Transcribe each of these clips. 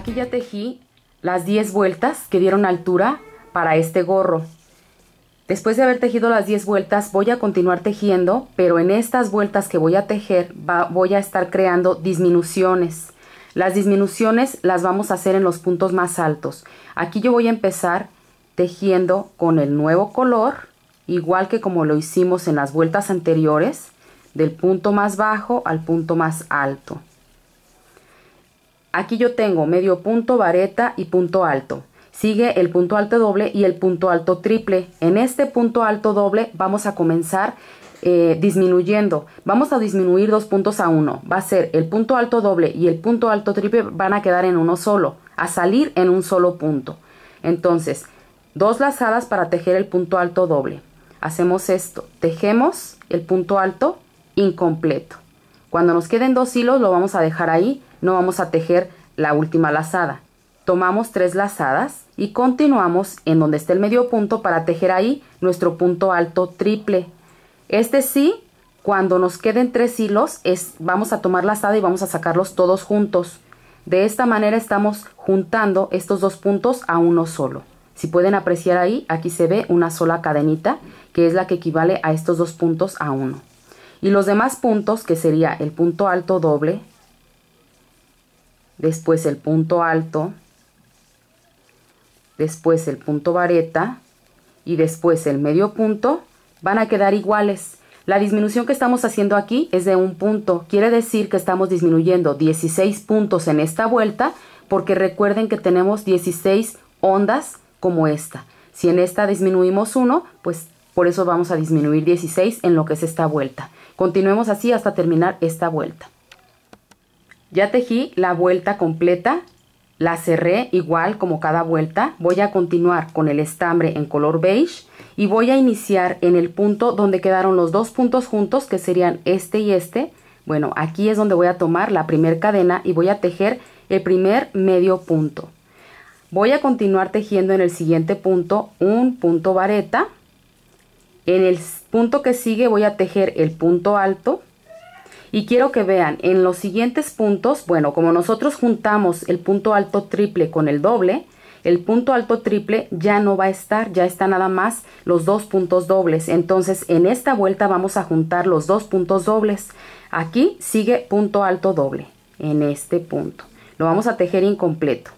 Aquí ya tejí las 10 vueltas que dieron altura para este gorro. Después de haber tejido las 10 vueltas voy a continuar tejiendo, pero en estas vueltas que voy a tejer voy a estar creando disminuciones. Las disminuciones las vamos a hacer en los puntos más altos. Aquí yo voy a empezar tejiendo con el nuevo color, igual que como lo hicimos en las vueltas anteriores, del punto más bajo al punto más alto. Aquí yo tengo medio punto, vareta y punto alto. Sigue el punto alto doble y el punto alto triple. En este punto alto doble vamos a comenzar eh, disminuyendo. Vamos a disminuir dos puntos a uno. Va a ser el punto alto doble y el punto alto triple van a quedar en uno solo, a salir en un solo punto. Entonces, dos lazadas para tejer el punto alto doble. Hacemos esto, tejemos el punto alto incompleto. Cuando nos queden dos hilos lo vamos a dejar ahí no vamos a tejer la última lazada. Tomamos tres lazadas y continuamos en donde está el medio punto para tejer ahí nuestro punto alto triple. Este sí, cuando nos queden tres hilos, es, vamos a tomar lazada y vamos a sacarlos todos juntos. De esta manera estamos juntando estos dos puntos a uno solo. Si pueden apreciar ahí, aquí se ve una sola cadenita, que es la que equivale a estos dos puntos a uno. Y los demás puntos, que sería el punto alto doble, después el punto alto, después el punto vareta y después el medio punto, van a quedar iguales. La disminución que estamos haciendo aquí es de un punto, quiere decir que estamos disminuyendo 16 puntos en esta vuelta, porque recuerden que tenemos 16 ondas como esta. Si en esta disminuimos uno, pues por eso vamos a disminuir 16 en lo que es esta vuelta. Continuemos así hasta terminar esta vuelta. Ya tejí la vuelta completa, la cerré igual como cada vuelta. Voy a continuar con el estambre en color beige y voy a iniciar en el punto donde quedaron los dos puntos juntos que serían este y este. Bueno, aquí es donde voy a tomar la primer cadena y voy a tejer el primer medio punto. Voy a continuar tejiendo en el siguiente punto un punto vareta. En el punto que sigue voy a tejer el punto alto y quiero que vean en los siguientes puntos, bueno, como nosotros juntamos el punto alto triple con el doble, el punto alto triple ya no va a estar, ya está nada más los dos puntos dobles. Entonces en esta vuelta vamos a juntar los dos puntos dobles. Aquí sigue punto alto doble, en este punto. Lo vamos a tejer incompleto.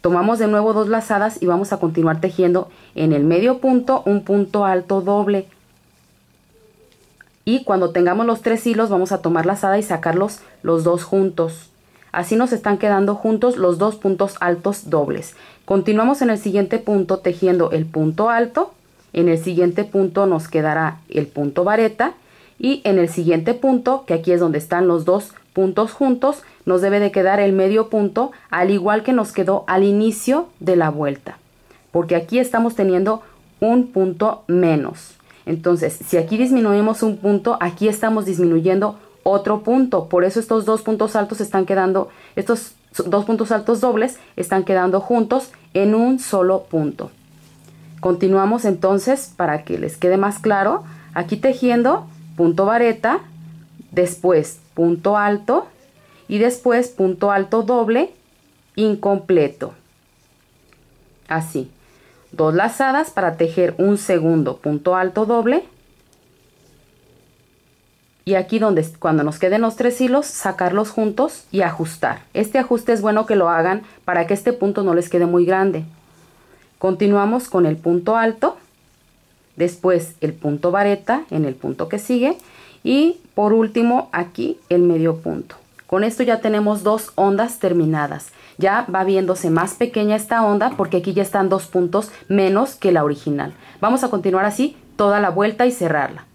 Tomamos de nuevo dos lazadas y vamos a continuar tejiendo en el medio punto un punto alto doble y cuando tengamos los tres hilos vamos a tomar la lazada y sacarlos los dos juntos. Así nos están quedando juntos los dos puntos altos dobles. Continuamos en el siguiente punto tejiendo el punto alto. En el siguiente punto nos quedará el punto vareta. Y en el siguiente punto, que aquí es donde están los dos puntos juntos, nos debe de quedar el medio punto, al igual que nos quedó al inicio de la vuelta. Porque aquí estamos teniendo un punto menos. Entonces, si aquí disminuimos un punto, aquí estamos disminuyendo otro punto. Por eso estos dos puntos altos están quedando, estos dos puntos altos dobles están quedando juntos en un solo punto. Continuamos entonces para que les quede más claro. Aquí tejiendo punto vareta, después punto alto y después punto alto doble incompleto. Así dos lazadas para tejer un segundo punto alto doble. Y aquí donde cuando nos queden los tres hilos sacarlos juntos y ajustar. Este ajuste es bueno que lo hagan para que este punto no les quede muy grande. Continuamos con el punto alto después el punto vareta en el punto que sigue y por último aquí el medio punto. Con esto ya tenemos dos ondas terminadas ya va viéndose más pequeña esta onda porque aquí ya están dos puntos menos que la original. Vamos a continuar así toda la vuelta y cerrarla.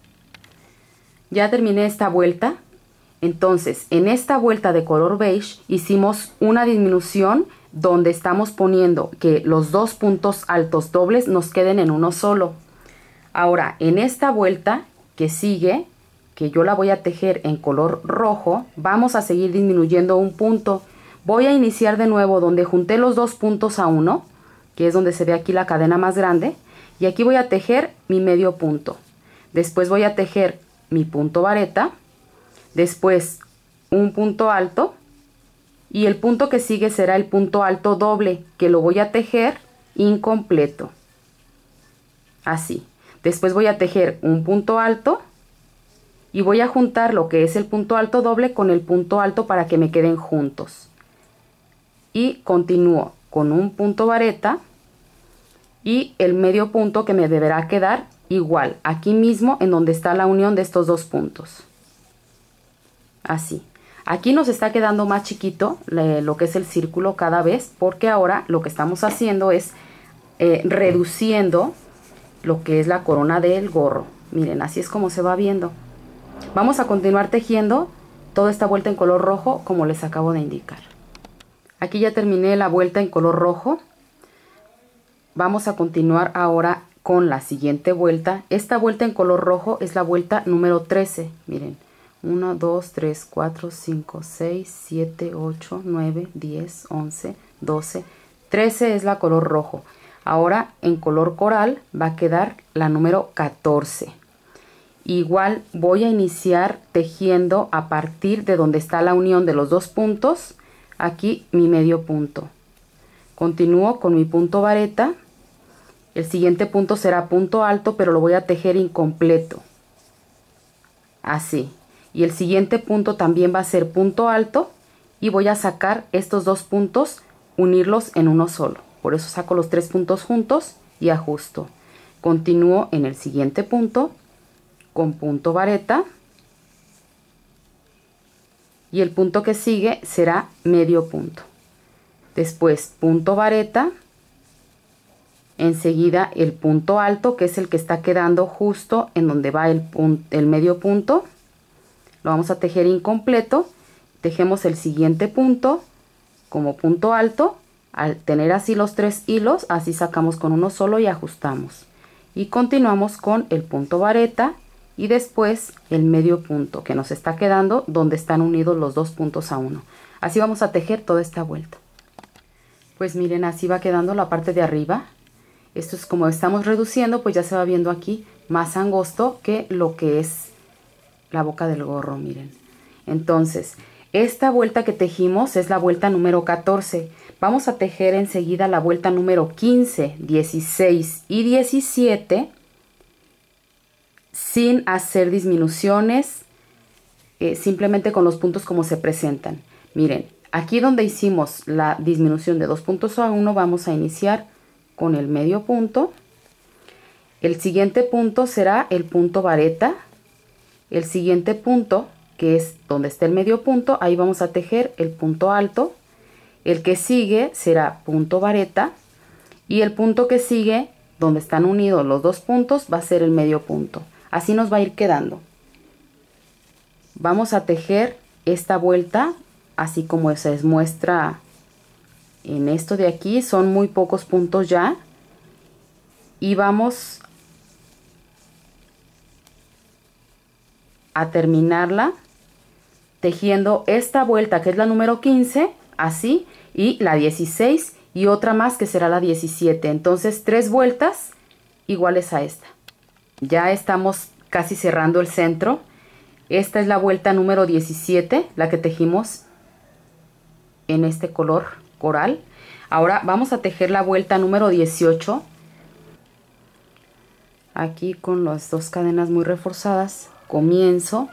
Ya terminé esta vuelta. Entonces, en esta vuelta de color beige hicimos una disminución donde estamos poniendo que los dos puntos altos dobles nos queden en uno solo. Ahora, en esta vuelta que sigue, que yo la voy a tejer en color rojo, vamos a seguir disminuyendo un punto Voy a iniciar de nuevo donde junté los dos puntos a uno, que es donde se ve aquí la cadena más grande, y aquí voy a tejer mi medio punto. Después voy a tejer mi punto vareta, después un punto alto y el punto que sigue será el punto alto doble que lo voy a tejer incompleto. Así. Después voy a tejer un punto alto y voy a juntar lo que es el punto alto doble con el punto alto para que me queden juntos y continúo con un punto vareta y el medio punto que me deberá quedar igual aquí mismo en donde está la unión de estos dos puntos así Aquí nos está quedando más chiquito lo que es el círculo cada vez porque ahora lo que estamos haciendo es eh, reduciendo lo que es la corona del gorro. Miren, así es como se va viendo. Vamos a continuar tejiendo toda esta vuelta en color rojo como les acabo de indicar. Aquí ya terminé la vuelta en color rojo. Vamos a continuar ahora con la siguiente vuelta. Esta vuelta en color rojo es la vuelta número 13. Miren, 1, 2, 3, 4, 5, 6, 7, 8, 9, 10, 11, 12, 13 es la color rojo. Ahora en color coral va a quedar la número 14. Igual voy a iniciar tejiendo a partir de donde está la unión de los dos puntos, aquí mi medio punto. Continúo con mi punto vareta. El siguiente punto será punto alto, pero lo voy a tejer incompleto. Así y el siguiente punto también va a ser punto alto y voy a sacar estos dos puntos unirlos en uno solo por eso saco los tres puntos juntos y ajusto continúo en el siguiente punto con punto vareta y el punto que sigue será medio punto. Después punto vareta enseguida el punto alto que es el que está quedando justo en donde va el, el medio punto. Lo vamos a tejer incompleto. Tejemos el siguiente punto como punto alto. Al tener así los tres hilos así sacamos con uno solo y ajustamos. Y continuamos con el punto vareta y después el medio punto que nos está quedando donde están unidos los dos puntos a uno así vamos a tejer toda esta vuelta pues miren así va quedando la parte de arriba esto es como estamos reduciendo pues ya se va viendo aquí más angosto que lo que es la boca del gorro, miren. Entonces, esta vuelta que tejimos es la vuelta número 14. Vamos a tejer enseguida la vuelta número 15, 16 y 17 sin hacer disminuciones, eh, simplemente con los puntos como se presentan. Miren, aquí donde hicimos la disminución de dos puntos a uno, vamos a iniciar con el medio punto. El siguiente punto será el punto vareta el siguiente punto, que es donde está el medio punto, ahí vamos a tejer el punto alto. El que sigue será punto vareta y el punto que sigue, donde están unidos los dos puntos, va a ser el medio punto. Así nos va a ir quedando. Vamos a tejer esta vuelta, así como se muestra en esto de aquí. Son muy pocos puntos ya. Y vamos a terminarla tejiendo esta vuelta que es la número 15 así y la 16 y otra más que será la 17 entonces tres vueltas iguales a esta ya estamos casi cerrando el centro esta es la vuelta número 17 la que tejimos en este color coral ahora vamos a tejer la vuelta número 18 aquí con las dos cadenas muy reforzadas comienzo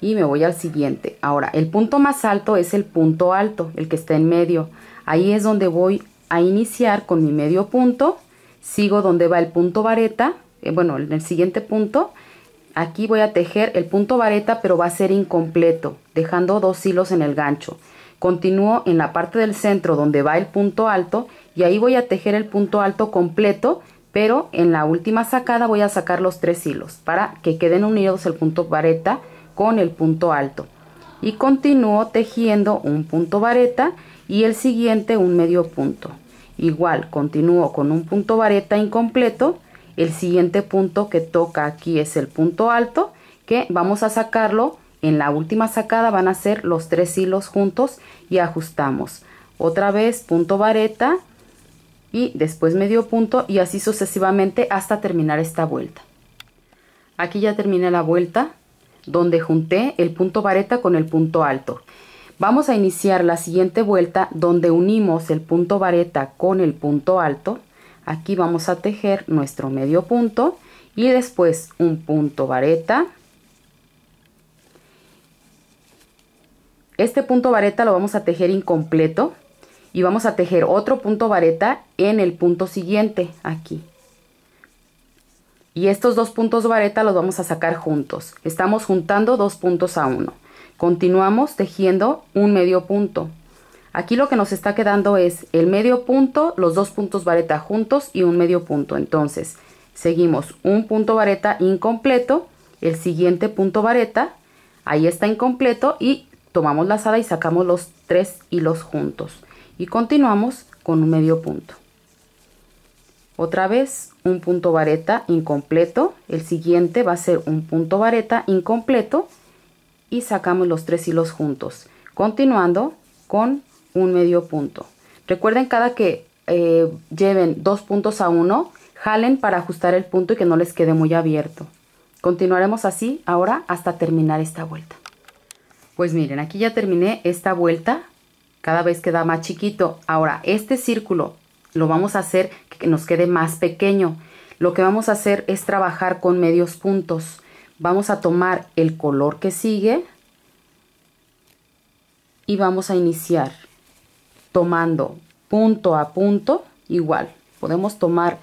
y me voy al siguiente. Ahora, el punto más alto es el punto alto, el que está en medio. Ahí es donde voy a iniciar con mi medio punto. Sigo donde va el punto vareta. Eh, bueno, en el siguiente punto, aquí voy a tejer el punto vareta, pero va a ser incompleto, dejando dos hilos en el gancho. Continúo en la parte del centro donde va el punto alto y ahí voy a tejer el punto alto completo pero en la última sacada voy a sacar los tres hilos para que queden unidos el punto vareta con el punto alto y continúo tejiendo un punto vareta y el siguiente un medio punto igual continúo con un punto vareta incompleto el siguiente punto que toca aquí es el punto alto que vamos a sacarlo en la última sacada van a ser los tres hilos juntos y ajustamos otra vez punto vareta y después medio punto y así sucesivamente hasta terminar esta vuelta. Aquí ya terminé la vuelta donde junté el punto vareta con el punto alto. Vamos a iniciar la siguiente vuelta donde unimos el punto vareta con el punto alto. Aquí vamos a tejer nuestro medio punto y después un punto vareta. Este punto vareta lo vamos a tejer incompleto y vamos a tejer otro punto vareta en el punto siguiente aquí. Y estos dos puntos vareta los vamos a sacar juntos. Estamos juntando dos puntos a uno. Continuamos tejiendo un medio punto. Aquí lo que nos está quedando es el medio punto, los dos puntos vareta juntos y un medio punto. Entonces, seguimos un punto vareta incompleto, el siguiente punto vareta, ahí está incompleto y tomamos la lazada y sacamos los tres hilos juntos y continuamos con un medio punto. Otra vez un punto vareta incompleto, el siguiente va a ser un punto vareta incompleto y sacamos los tres hilos juntos, continuando con un medio punto. Recuerden cada que eh, lleven dos puntos a uno, jalen para ajustar el punto y que no les quede muy abierto. Continuaremos así ahora hasta terminar esta vuelta. Pues miren, aquí ya terminé esta vuelta cada vez queda más chiquito. Ahora, este círculo lo vamos a hacer que nos quede más pequeño. Lo que vamos a hacer es trabajar con medios puntos. Vamos a tomar el color que sigue y vamos a iniciar tomando punto a punto igual. Podemos tomar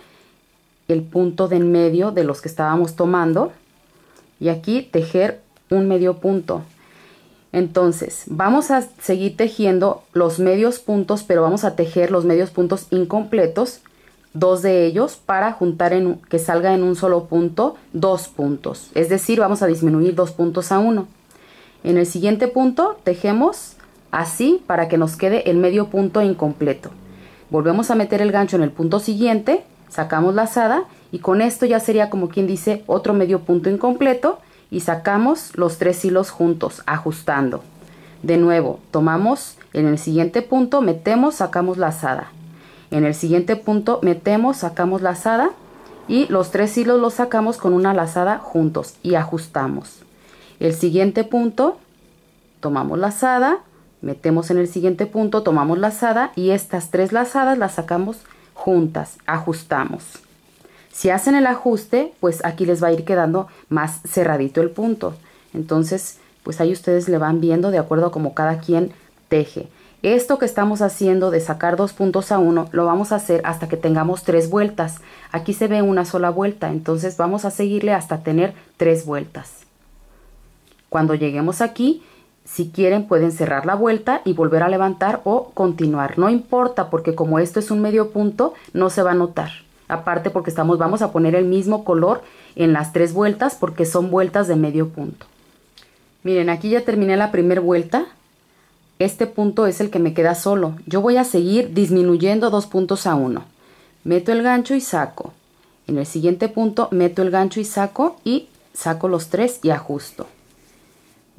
el punto de en medio de los que estábamos tomando y aquí tejer un medio punto. Entonces, vamos a seguir tejiendo los medios puntos, pero vamos a tejer los medios puntos incompletos, dos de ellos, para juntar en que salga en un solo punto dos puntos. Es decir, vamos a disminuir dos puntos a uno. En el siguiente punto tejemos así para que nos quede el medio punto incompleto. Volvemos a meter el gancho en el punto siguiente, sacamos la lazada y con esto ya sería como quien dice otro medio punto incompleto y sacamos los tres hilos juntos, ajustando. De nuevo, tomamos en el siguiente punto, metemos, sacamos lazada. En el siguiente punto, metemos, sacamos lazada y los tres hilos los sacamos con una lazada juntos y ajustamos. El siguiente punto, tomamos lazada, metemos en el siguiente punto, tomamos lazada y estas tres lazadas las sacamos juntas, ajustamos. Si hacen el ajuste, pues aquí les va a ir quedando más cerradito el punto. Entonces, pues ahí ustedes le van viendo de acuerdo a como cada quien teje. Esto que estamos haciendo de sacar dos puntos a uno, lo vamos a hacer hasta que tengamos tres vueltas. Aquí se ve una sola vuelta, entonces vamos a seguirle hasta tener tres vueltas. Cuando lleguemos aquí, si quieren pueden cerrar la vuelta y volver a levantar o continuar. No importa porque como esto es un medio punto, no se va a notar. Aparte porque estamos, vamos a poner el mismo color en las tres vueltas porque son vueltas de medio punto. Miren, aquí ya terminé la primera vuelta. Este punto es el que me queda solo. Yo voy a seguir disminuyendo dos puntos a uno. Meto el gancho y saco. En el siguiente punto meto el gancho y saco y saco los tres y ajusto.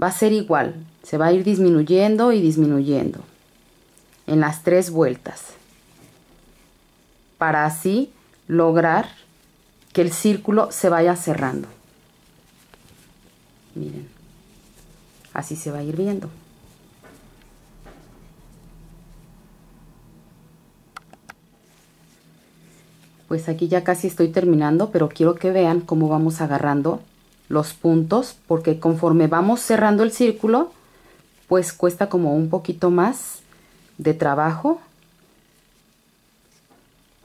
Va a ser igual. Se va a ir disminuyendo y disminuyendo. En las tres vueltas. Para así lograr que el círculo se vaya cerrando. Miren, así se va a ir viendo. Pues aquí ya casi estoy terminando, pero quiero que vean cómo vamos agarrando los puntos, porque conforme vamos cerrando el círculo, pues cuesta como un poquito más de trabajo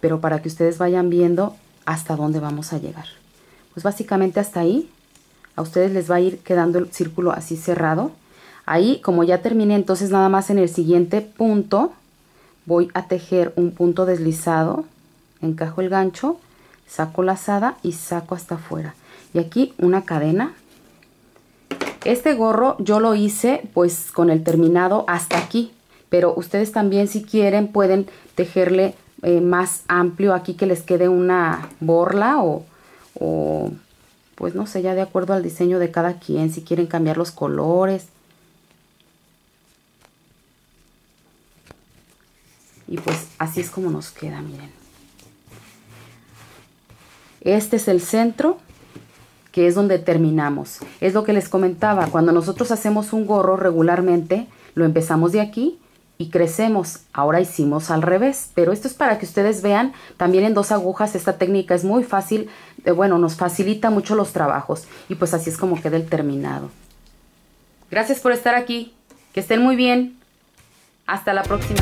pero para que ustedes vayan viendo hasta dónde vamos a llegar. Pues básicamente hasta ahí, a ustedes les va a ir quedando el círculo así cerrado. Ahí, como ya terminé, entonces nada más en el siguiente punto voy a tejer un punto deslizado, encajo el gancho, saco la lazada y saco hasta afuera. Y aquí una cadena. Este gorro yo lo hice pues con el terminado hasta aquí, pero ustedes también si quieren pueden tejerle eh, más amplio aquí que les quede una borla o, o pues no sé, ya de acuerdo al diseño de cada quien, si quieren cambiar los colores. Y pues así es como nos queda, miren. Este es el centro, que es donde terminamos. Es lo que les comentaba, cuando nosotros hacemos un gorro regularmente, Lo empezamos de aquí y crecemos. Ahora hicimos al revés, pero esto es para que ustedes vean también en dos agujas. Esta técnica es muy fácil, eh, bueno, nos facilita mucho los trabajos y pues así es como queda el terminado. Gracias por estar aquí. Que estén muy bien. Hasta la próxima.